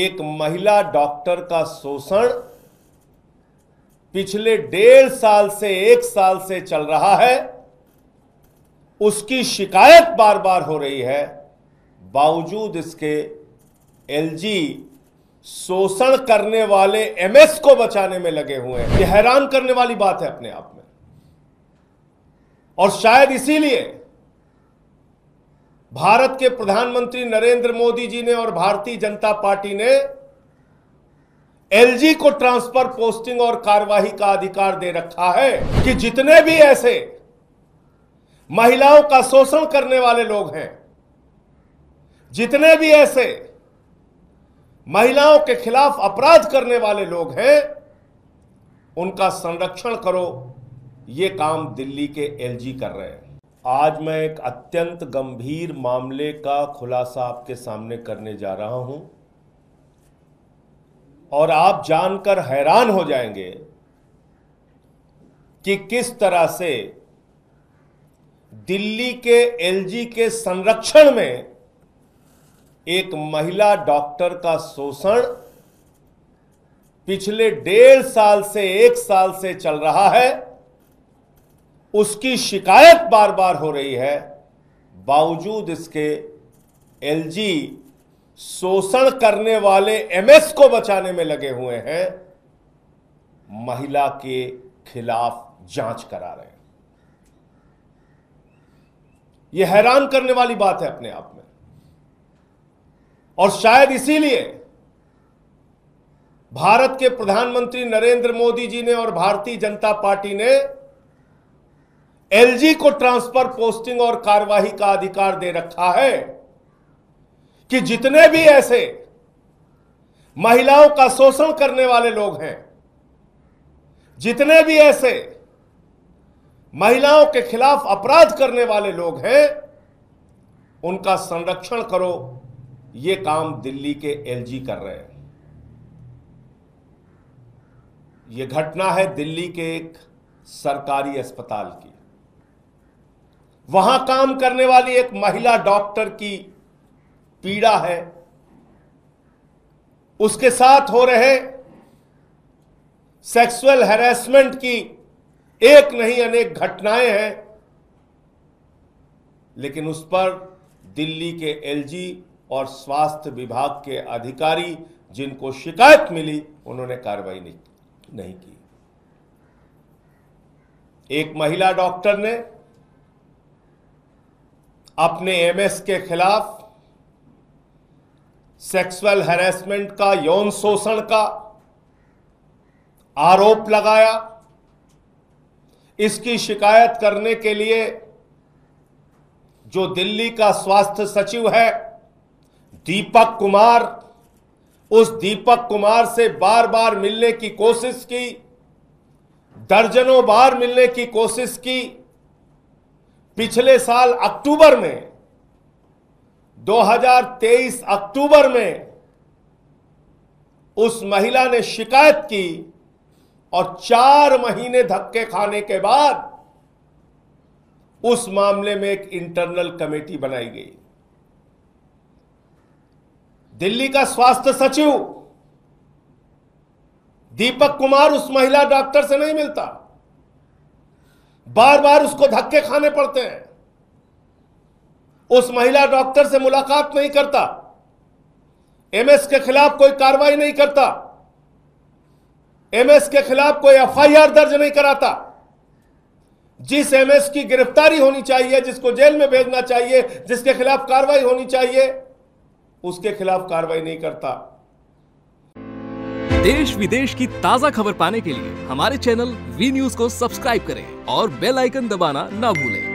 एक महिला डॉक्टर का शोषण पिछले डेढ़ साल से, एक साल से चल रहा है। उसकी शिकायत बार बार हो रही है। बावजूद इसके, एलजी शोषण करने वाले एमएस को बचाने में लगे हुए हैं। यह हैरान करने वाली बात है अपने आप में। और शायद इसीलिए भारत के प्रधानमंत्री नरेंद्र मोदी जी ने और भारतीय जनता पार्टी ने एलजी को ट्रांसफ़र पोस्टिंग और कार्यवाही का अधिकार दे रखा है कि जितने भी ऐसे महिलाओं का शोषण करने वाले लोग हैं, जितने भी ऐसे महिलाओं के खिलाफ अपराध करने वाले लोग हैं, उनका संरक्षण करो। ये काम दिल्ली के एलजी कर रहे हैं। आज मैं एक अत्यंत गंभीर मामले का खुलासा आपके सामने करने जा रहा हूँ। और आप जानकर हैरान हो जाएँगे कि किस तरह से दिल्ली के एलजी के संरक्षण में एक महिला डॉक्टर का शोषण पिछले डेढ़ साल से, एक साल से चल रहा है। उसकी शिकायत बार बार हो रही है। बावजूद इसके एलजी शोषण करने वाले एमएस को बचाने में लगे हुए हैं, महिला के खिलाफ जाँच करा रहे हैं। यह हैरान करने वाली बात है अपने आप में। और शायद इसीलिए भारत के प्रधानमंत्री नरेंद्र मोदी जी ने और भारतीय जनता पार्टी ने एलजी को ट्रांसफ़र पोस्टिंग और कार्यवाही का अधिकार दे रखा है कि जितने भी ऐसे महिलाओं का शोषण करने वाले लोग हैं, जितने भी ऐसे महिलाओं के खिलाफ अपराध करने वाले लोग हैं, उनका संरक्षण करो। ये काम दिल्ली के एलजी कर रहे हैं। यह घटना है दिल्ली के एक सरकारी अस्पताल की। वहाँ काम करने वाली एक महिला डॉक्टर की पीड़ा है। उसके साथ हो रहे सेक्सुअल हैरेसमेंट की एक नहीं अनेक घटनाएँ हैं लेकिन उस पर दिल्ली के एलजी और स्वास्थ्य विभाग के अधिकारी जिनको शिकायत मिली उन्होंने कार्रवाई नहीं, नहीं की। एक महिला डॉक्टर ने अपने एमएस के खिलाफ सेक्सुअल हैरेसमेंट का, यौन शोषण का आरोप लगाया। इसकी शिकायत करने के लिए जो दिल्ली का स्वास्थ्य सचिव है, दीपक कुमार, उस दीपक कुमार से बार बार मिलने की कोशिश की, दर्जनों बार मिलने की कोशिश की पिछले साल अक्टूबर में 2023 अक्टूबर में उस महिला ने शिकायत की और चार महीने धक्के खाने के बाद उस मामले में एक इंटरनल कमेटी बनाई गई। दिल्ली का स्वास्थ्य सचिव दीपक कुमार उस महिला डॉक्टर से नहीं मिलता। बार बार उसको धक्के खाने पड़ते हैं। उस महिला डॉक्टर से मुलाकात नहीं करता। एमएस के खिलाफ कोई कार्रवाई नहीं करता। एमएस के खिलाफ कोई एफआईआर दर्ज नहीं कराता। जिस एमएस की गिरफ्तारी होनी चाहिए, जिसको जेल में भेजना चाहिए, जिसके खिलाफ कार्रवाई होनी चाहिए, उसके खिलाफ कार्रवाई नहीं करता। देश विदेश की ताज़ा खबर पाने के लिए हमारे चैनल वी न्यूज़ को सब्सक्राइब करें और बेल आइकन दबाना ना भूलें।